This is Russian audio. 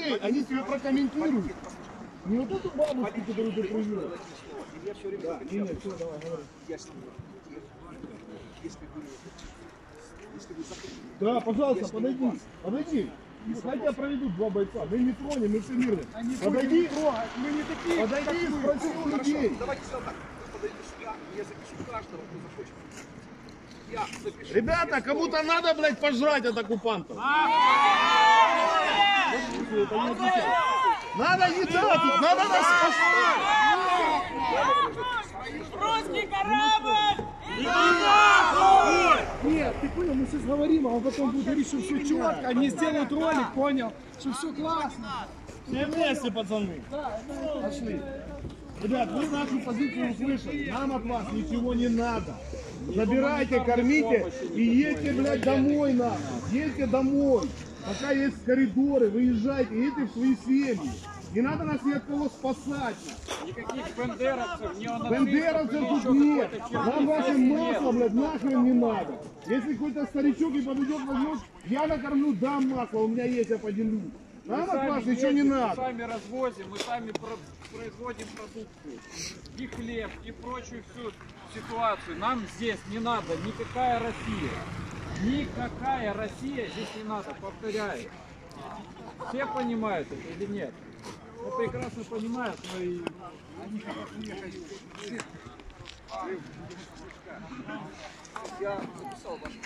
людей, они тебе прокомментируют. Не вот эту бабушку, которую ты привел. Я все время Да, не, не, все, давай, если если захотели, Да, пожалуйста, подойди, подойди. Тебя проведут два бойца. Мы не тронем, мы все мирные. Подойди, мы не такие, подойди, спроси у людей. Давайте сделаем так. Вы подойдите сюда, я запишу каждого, кто захочет. Я запишу. Ребята, кому-то надо, блядь, пожрать от оккупантов. Надо еда тут, надо нас спасать. Русский корабль! Нет, ты понял, мы сейчас говорим, а он потом будет говорить, что все четко, они сделают ролик, понял, что все классно. Все вместе, пацаны. Пошли. Ребят, вы нашу позицию услышали. Нам от вас ничего не надо. Забирайте, кормите и едьте, блядь, домой нам. Едьте домой. Пока есть коридоры, выезжайте, едьте в свои семьи. Не надо нас ни от кого спасать. Никаких бендеровцев, неонацистов. Бендеровцев тут нет. Нам ваше масло, блядь, нахрен не надо. Если какой-то старичок и подойдет, возьмет, я накормлю, дам масло, у меня есть, я поделю. Нам от вас ничего не ездим, Мы надо. сами развозим, мы сами про- производим продукцию. И хлеб, и прочую всю ситуацию. Нам здесь не надо никакая Россия. Никакая Россия здесь не надо, повторяю. Все понимают это или нет? Ну, прекрасно понимают, но и Я записал ваши